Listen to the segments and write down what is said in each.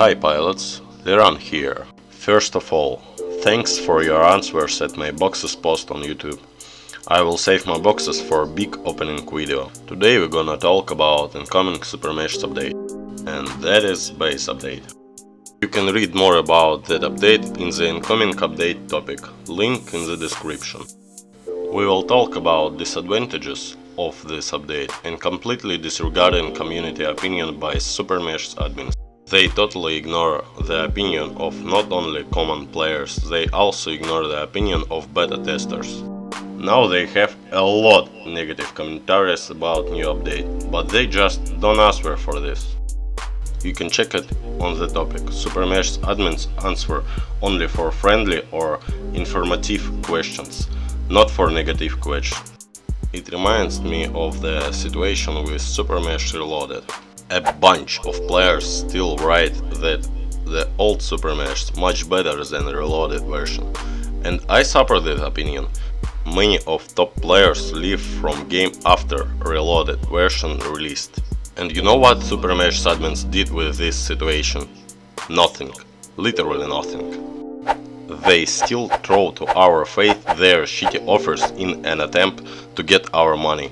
Hi pilots, Liran here. First of all, thanks for your answers at my boxes post on YouTube. I will save my boxes for big opening video. Today we're gonna talk about incoming SuperMechs update, and that is base update. You can read more about that update in the incoming update topic, link in the description. We will talk about disadvantages of this update and completely disregarding community opinion by SuperMechs admins. They totally ignore the opinion of not only common players, they also ignore the opinion of beta testers. Now they have a lot of negative commentaries about new update, but they just don't answer for this. You can check it on the topic. SuperMechs admins answer only for friendly or informative questions, not for negative questions. It reminds me of the situation with SuperMechs Reloaded a bunch of players still write that the old SuperMechs is much better than the reloaded version. And I support that opinion. Many of top players leave from game after reloaded version released. And you know what Super SuperMechs admins did with this situation? Nothing. Literally nothing. They still throw to our faith their shitty offers in an attempt to get our money.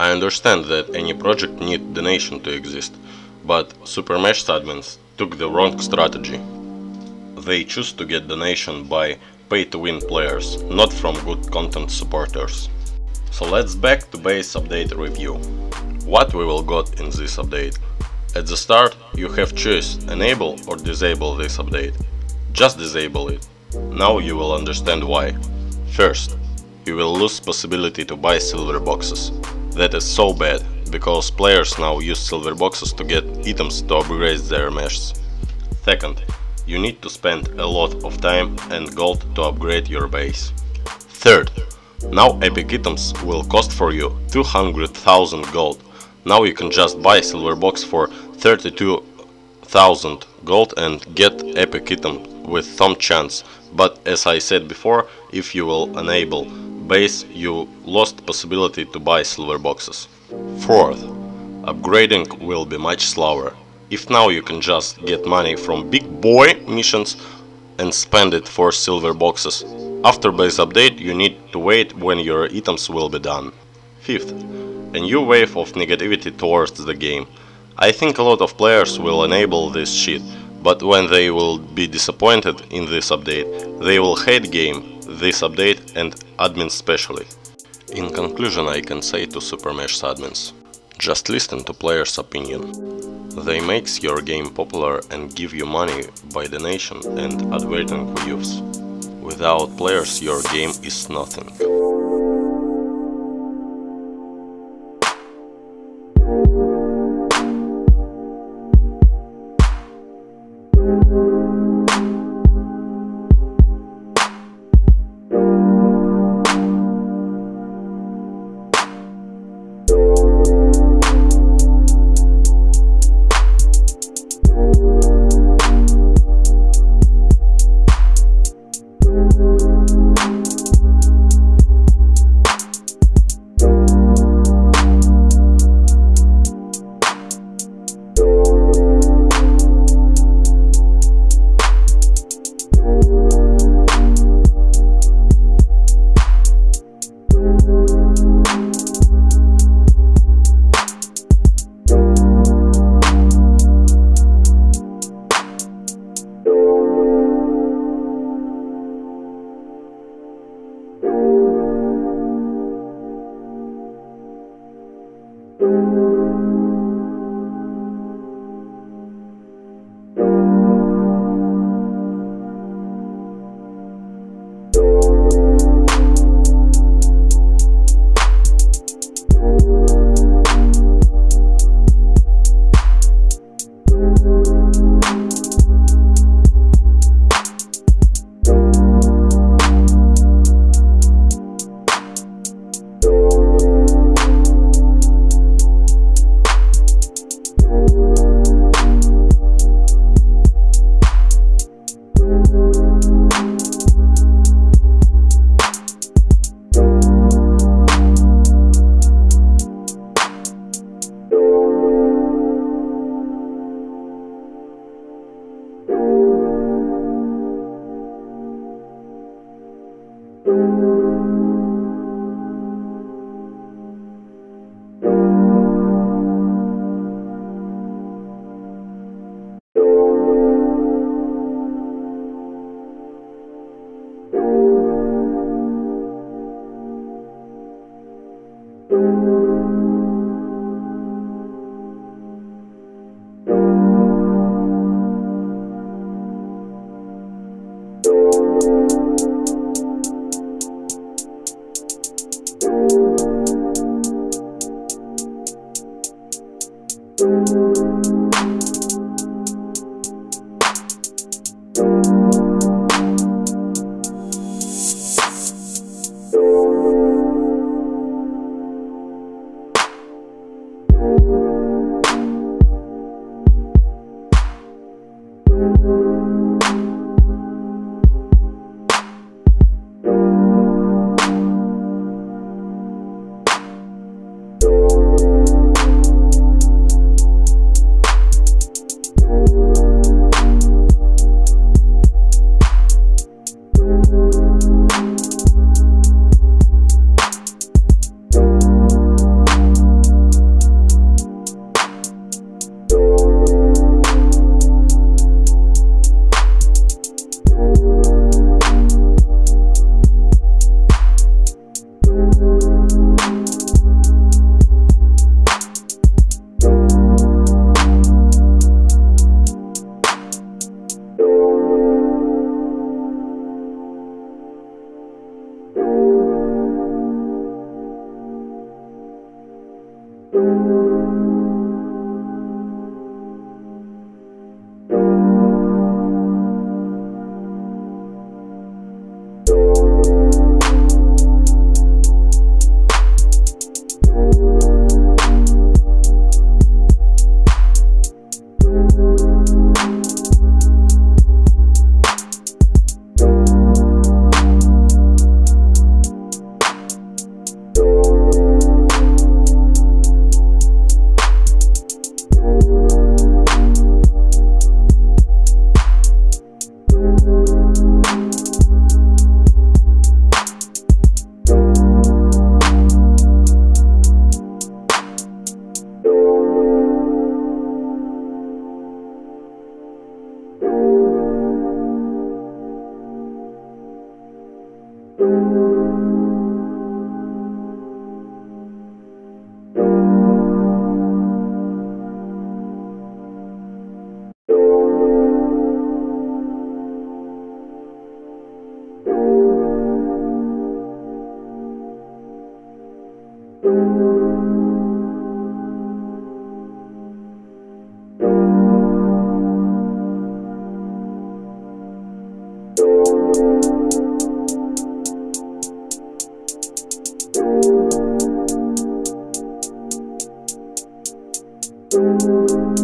I understand that any project need donation to exist, but SuperMechs admins took the wrong strategy. They choose to get donation by pay-to-win players, not from good content supporters. So let's back to base update review. What we will got in this update? At the start you have choice enable or disable this update. Just disable it. Now you will understand why. First, you will lose possibility to buy silver boxes. That is so bad, because players now use silver boxes to get items to upgrade their mechs. Second, you need to spend a lot of time and gold to upgrade your base. Third, now epic items will cost for you 200,000 gold. Now you can just buy silver box for 32,000 gold and get epic item with some chance. But as I said before, if you will enable base you lost possibility to buy silver boxes. Fourth, upgrading will be much slower. If now you can just get money from big boy missions and spend it for silver boxes, after base update you need to wait when your items will be done. Fifth, a new wave of negativity towards the game. I think a lot of players will enable this shit, but when they will be disappointed in this update, they will hate game this update and admins specially. In conclusion I can say to SuperMechs admins, just listen to players' opinion. They makes your game popular and give you money by donation and advertising views. Without players your game is nothing. Música Música